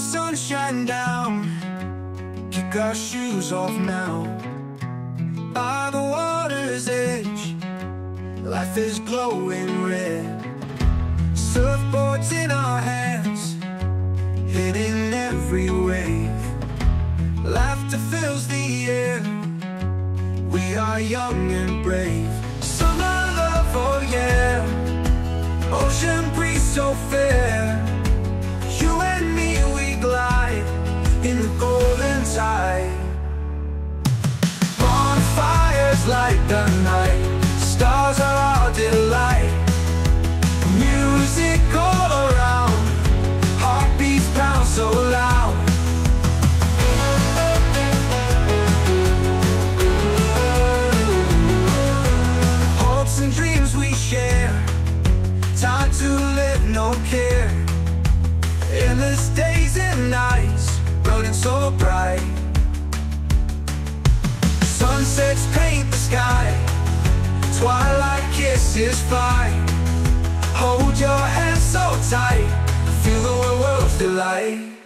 sunshine down. Kick our shoes off now. By the water's edge Life is glowing red. Surfboards in our hands Hitting every wave. Laughter fills the air. We are young and brave Endless days and nights Burning so bright. Sunsets paint the sky Twilight kisses fly. Hold your hand so tight Feel the world's delight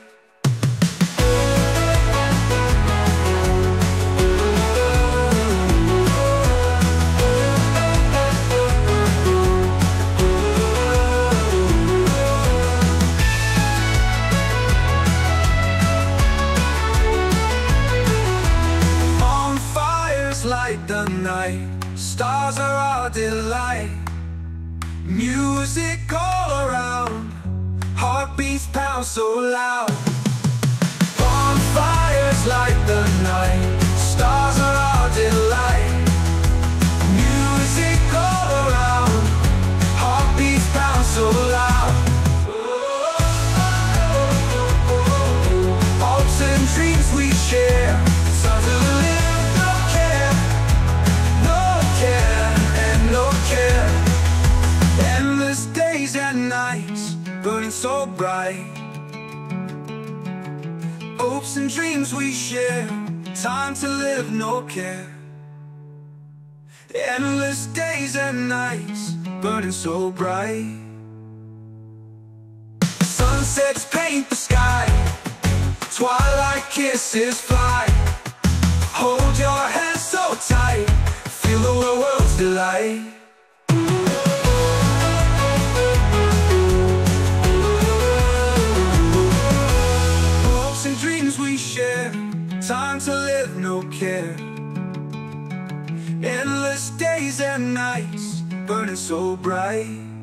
Light the night. Stars are our delight. Music all around. Heartbeats pound so loud nights Burning so bright. Hopes and dreams we share Time to live, no care. Endless days and nights Burning so bright. Sunsets paint the sky Twilight kisses fly. Hold your hand so tight share Time to live, no care. Endless days and nights Burning so bright